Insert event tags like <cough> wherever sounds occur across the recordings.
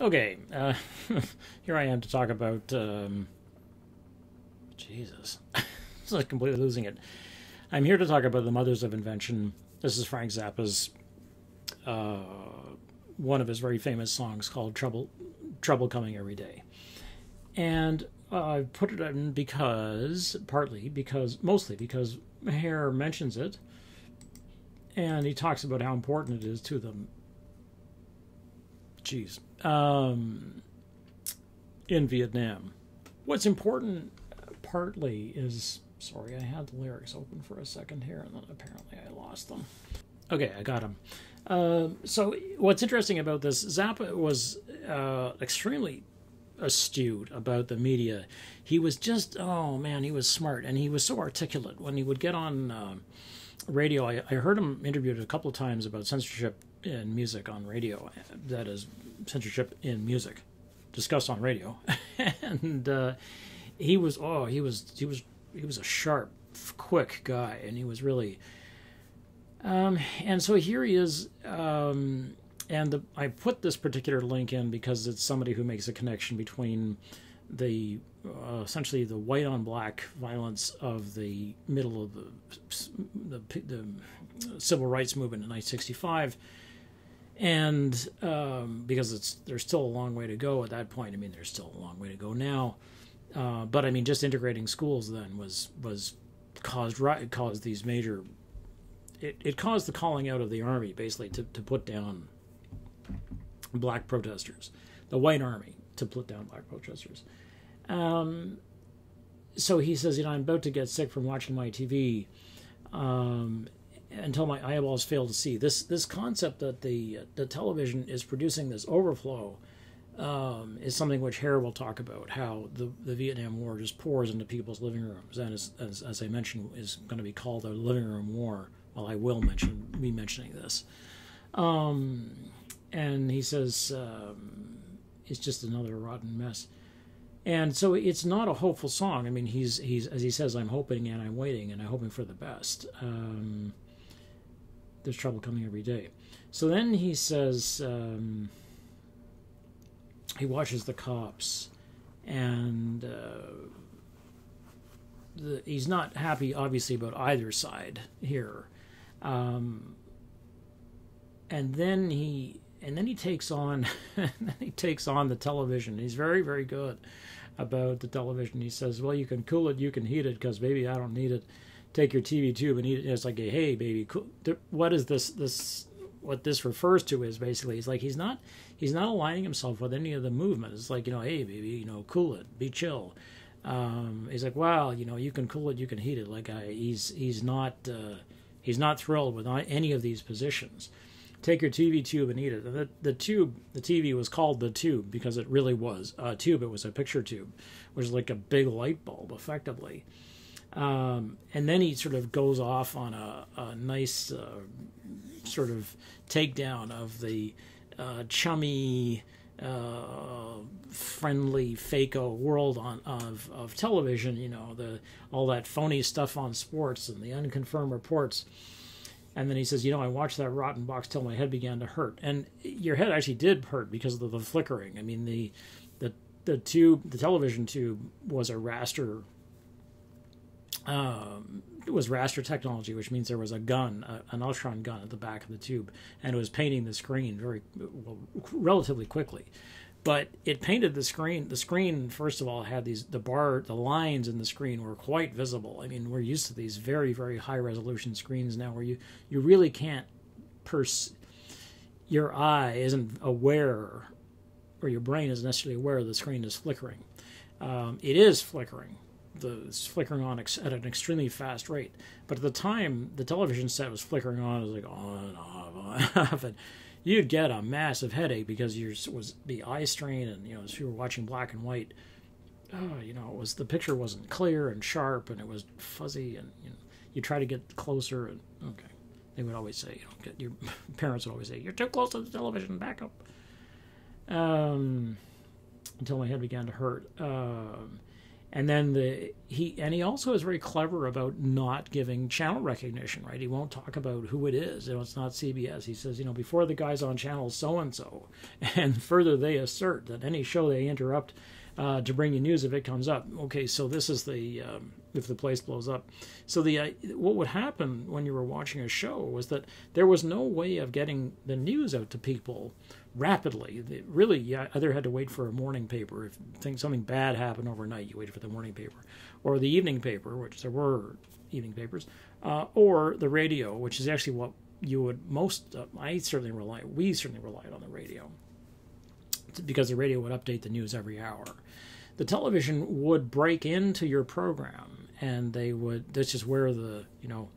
Okay, uh, <laughs> here I am to talk about. Um, Jesus, <laughs> it's like completely losing it. I'm here to talk about the mothers of invention. This is Frank Zappa's uh, one of his very famous songs called "Trouble, Trouble Coming Every Day," and uh, I put it in because partly because mostly because Hare mentions it, and he talks about how important it is to them. Jeez, um, in Vietnam, what's important partly is sorry I had the lyrics open for a second here, and then apparently I lost them. Okay, I got them. Uh, so what's interesting about this, Zappa was uh, extremely astute about the media. He was just, oh man, he was smart and he was so articulate when he would get on uh, radio. I, I, heard him interviewed a couple of times about censorship in music on radio. That is, censorship in music discussed on radio. <laughs> and uh, he was, oh, he was, he was, he was a sharp, quick guy, and he was really. Um, and so here he is. Um, and the, I put this particular link in because it's somebody who makes a connection between the uh, essentially the white on black violence of the middle of the, the, the civil rights movement in 1965 and um, because it's there's still a long way to go at that point i mean there's still a long way to go now. Uh, but i mean just integrating schools then was was caused caused these major it, it caused the calling out of the army basically to, to put down black protesters, the white army to put down black protesters. Um, so he says, you know, I'm about to get sick from watching my TV um, until my eyeballs fail to see. This this concept that the the television is producing this overflow um, is something which Hare will talk about. How the, the Vietnam War just pours into people's living rooms, and as, as, as I mentioned, is going to be called the living room war. Well, I will mention be mentioning this. Um, and he says um, it's just another rotten mess. And so it's not a hopeful song. I mean, he's he's as he says, I'm hoping and I'm waiting and I'm hoping for the best. Um, there's trouble coming every day. So then he says um, he watches the cops, and uh, the, he's not happy, obviously, about either side here. Um, and then he and then he takes on <laughs> he takes on the television. He's very very good about the television. He says, "Well, you can cool it, you can heat it, because baby, I don't need it. Take your TV tube and eat it." And it's like, "Hey, baby, cool. what is this? This what this refers to is basically he's like he's not he's not aligning himself with any of the movement. It's like you know, hey, baby, you know, cool it, be chill." Um, he's like, "Well, you know, you can cool it, you can heat it." Like I, he's he's not uh, he's not thrilled with any of these positions take your TV tube and eat it. And the, the tube, the TV was called the tube because it really was a tube. It was a picture tube, which was like a big light bulb, effectively. Um, and then he sort of goes off on a, a nice uh, sort of takedown of the uh, chummy, uh, friendly FACO world on of, of television. You know, the all that phony stuff on sports and the unconfirmed reports. And then he says, you know, I watched that rotten box till my head began to hurt. And your head actually did hurt because of the flickering. I mean, the the the tube, the television tube, was a raster. Um, it was raster technology, which means there was a gun, a, an Ultron gun at the back of the tube, and it was painting the screen very well, relatively quickly but it painted the screen the screen first of all had these the bar the lines in the screen were quite visible. I mean we're used to these very very high resolution screens now where you you really can't pers your eye isn't aware or your brain isn't necessarily aware the screen is flickering. Um, it is flickering. The it's flickering on at an extremely fast rate. But at the time the television set was flickering on. It was like on and off on and off and you'd get a massive headache because you was the eye strain and you know if you were watching black and white oh, you know it was the picture wasn't clear and sharp and it was fuzzy and you know you try to get closer and okay. They would always say you know your <laughs> parents would always say you're too close to the television back up um, until my head began to hurt. Um, and then the he and he also is very clever about not giving channel recognition right? He won't talk about who it is. You know it's not cbs he says you know before the guy's on channel so <laughs> and so and further they assert that any show they interrupt uh, to bring you news if it comes up. Okay so this is the um, if the place blows up so the uh, what would happen when you were watching a show was that there was no way of getting the news out to people rapidly. They really, you either had to wait for a morning paper if something bad happened overnight. You waited for the morning paper, or the evening paper, which there were evening papers, uh, or the radio, which is actually what you would most. Uh, I certainly rely. We certainly relied on the radio because the radio would update the news every hour. The television would break into your program, and they would. This is where the you know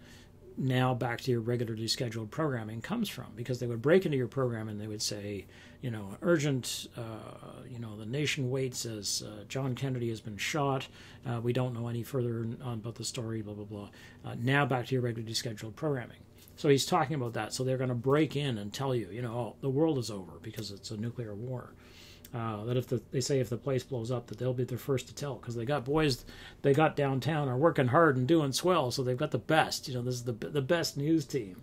now back to your regularly scheduled programming comes from because they would break into your program and they would say you know urgent uh, you know the nation waits as uh, john kennedy has been shot. Uh, we don't know any further about the story blah blah blah. Uh, now back to your regularly scheduled programming. So he's talking about that. So they're going to break in and tell you you know oh, the world is over because it's a nuclear war uh, that if the, they say if the place blows up, that they'll be the first to tell because they got boys, they got downtown are working hard and doing swell, so they've got the best. You know, this is the the best news team.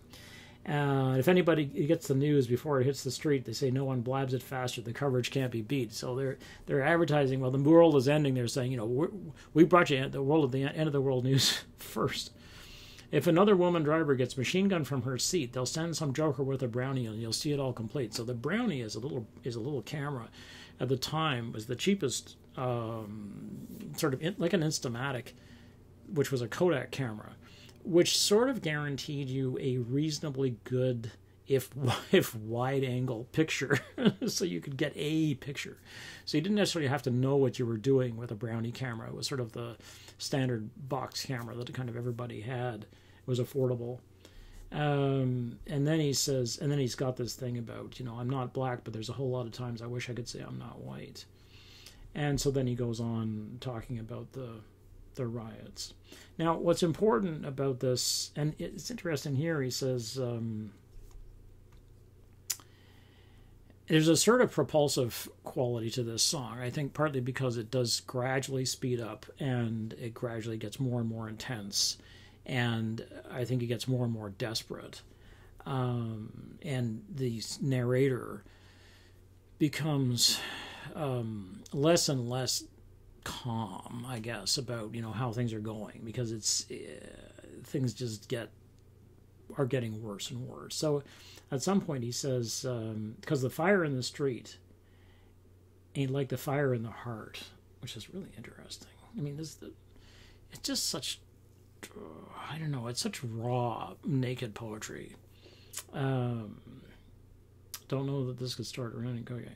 Uh, if anybody gets the news before it hits the street, they say no one blabs it faster. The coverage can't be beat. So they're they're advertising. Well, the world is ending. They're saying, you know, we brought you the world of the end of the world news <laughs> first. If another woman driver gets machine gun from her seat, they'll send some joker with a brownie, and you'll see it all complete. So the brownie is a little is a little camera at the time was the cheapest, um, sort of in, like an Instamatic, which was a Kodak camera, which sort of guaranteed you a reasonably good, if <laughs> if wide angle picture, <laughs> so you could get a picture. So you didn't necessarily have to know what you were doing with a Brownie camera. It was sort of the standard box camera that kind of everybody had. It was affordable um, and then he says, and then he's got this thing about, you know, I'm not black, but there's a whole lot of times I wish I could say I'm not white. And so then he goes on talking about the the riots. Now, what's important about this, and it's interesting here, he says um, there's a sort of propulsive quality to this song. I think partly because it does gradually speed up and it gradually gets more and more intense and I think he gets more and more desperate. Um, and the narrator becomes um, less and less calm, I guess, about you know how things are going because it's uh, things just get are getting worse and worse. So at some point he says because um, the fire in the street ain't like the fire in the heart, which is really interesting. I mean, this it's just such I don't know. It's such raw, naked poetry. Um, don't know that this could start running. Okay.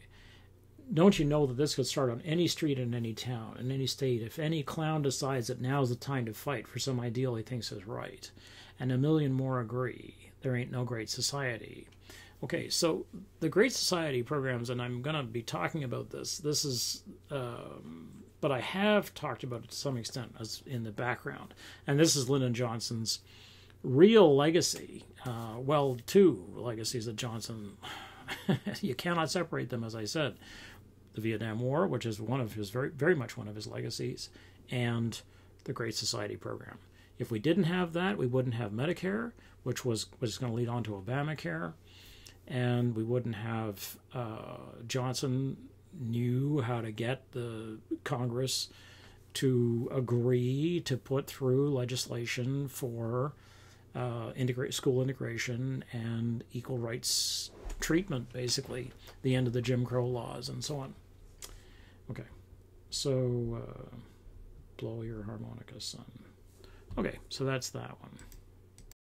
Don't you know that this could start on any street in any town, in any state, if any clown decides that now's the time to fight for some ideal he thinks is right, and a million more agree, there ain't no great society. Okay, so the Great Society programs, and I'm going to be talking about this. This is um, but I have talked about it to some extent as in the background. And this is Lyndon Johnson's real legacy. Uh, well, two legacies that Johnson, <laughs> you cannot separate them, as I said. The Vietnam War, which is one of his very, very much one of his legacies, and the Great Society program. If we didn't have that, we wouldn't have Medicare, which was was going to lead on to Obamacare, and we wouldn't have uh, Johnson knew how to get the Congress to agree to put through legislation for uh, integrate school integration and equal rights treatment, basically, the end of the Jim Crow laws and so on. Okay, so uh, blow your harmonica, son. Okay, so that's that one.